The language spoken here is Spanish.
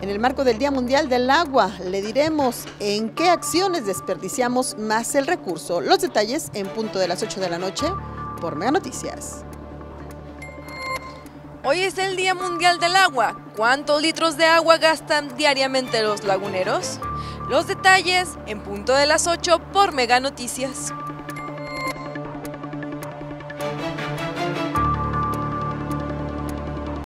En el marco del Día Mundial del Agua, le diremos en qué acciones desperdiciamos más el recurso. Los detalles en punto de las 8 de la noche por Mega Noticias. Hoy es el Día Mundial del Agua. ¿Cuántos litros de agua gastan diariamente los laguneros? Los detalles en punto de las 8 por Mega Noticias.